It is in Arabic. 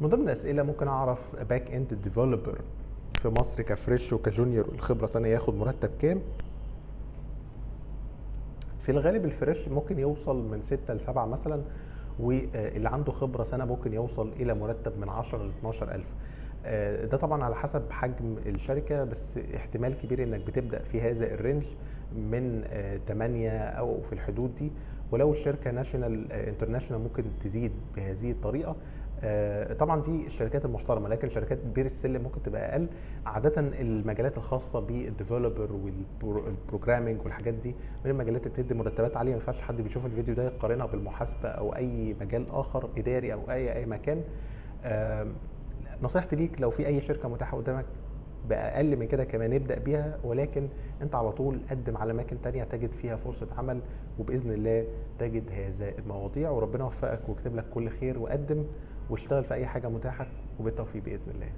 من ضمن الاسئله ممكن أعرف back end developer في مصر ك fresh وك junior الخبره سنه ياخد مرتب كام؟ في الغالب ال fresh ممكن يوصل من 6 ل 7 مثلا واللي عنده خبرة سنة ممكن يوصل إلى مرتب من 10 ل 12 ألف. آه، ده طبعا على حسب حجم الشركة بس احتمال كبير إنك بتبدأ في هذا ال range من 8 أو في الحدود دي. ولو الشركة national international ممكن تزيد بهذه الطريقة. آه، طبعا دي الشركات المحترمة لكن شركات بير السلم ممكن تبقى أقل. عادة المجالات الخاصة بال developer وال programming والحاجات دي من المجالات اللي بتدي مرتبات عالية. ما ينفعش حد بيشوف الفيديو ده يقارنها بالمحاسبة أو أي مجال آخر إداري أو أي أي مكان. نصيحتي ليك لو في أي شركة متاحة قدامك بأقل من كده كمان ابدأ بيها ولكن أنت على طول قدم على أماكن تانية تجد فيها فرصة عمل وبإذن الله تجد هذا المواضيع وربنا يوفقك ويكتب لك كل خير وقدم واشتغل في أي حاجة متاحة وبالتوفيق بإذن الله.